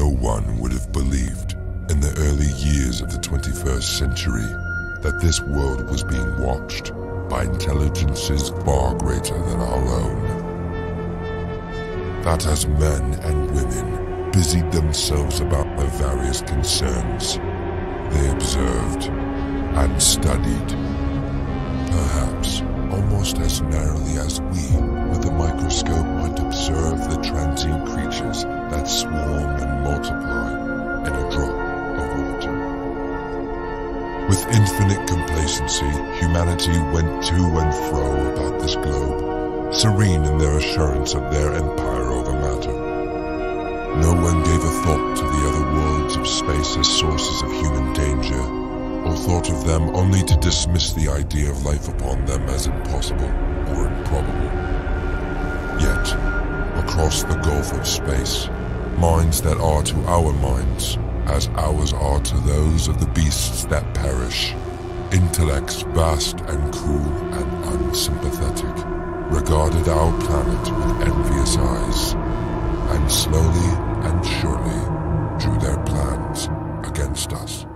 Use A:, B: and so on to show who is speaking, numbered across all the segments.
A: No one would have believed in the early years of the 21st century that this world was being watched by intelligences far greater than our own. That as men and women busied themselves about their various concerns, they observed and studied, perhaps almost as narrowly as we with a microscope might observe the transient creatures that swarm and multiply in a drop of water. With infinite complacency, humanity went to and fro about this globe, serene in their assurance of their empire over matter. No one gave a thought to the other worlds of space as sources of human danger, or thought of them only to dismiss the idea of life upon them as impossible or improbable. Yet, across the gulf of space, minds that are to our minds as ours are to those of the beasts that perish, intellects vast and cruel and unsympathetic, regarded our planet with envious eyes, and slowly and surely drew their plans against us.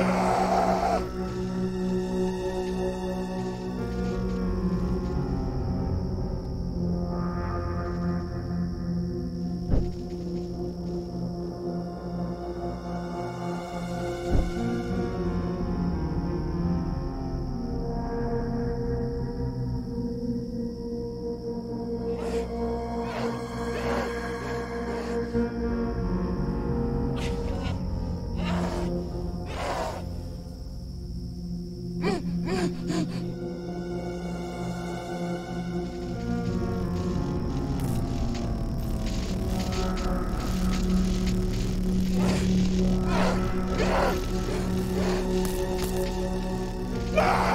A: Ah! Ah!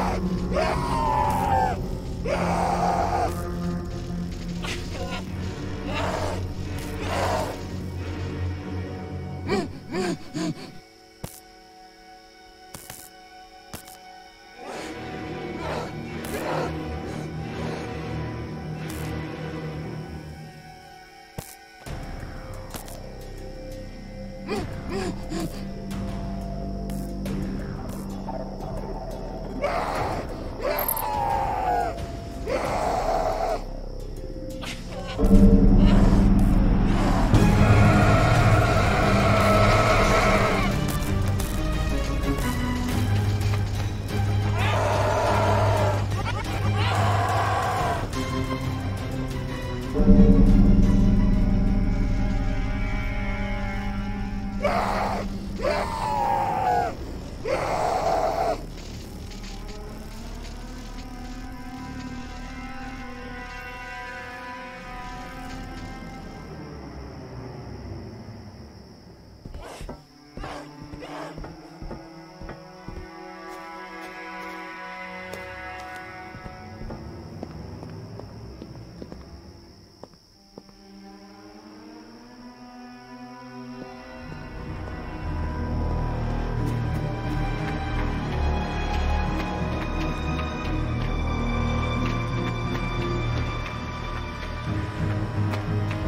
B: うん。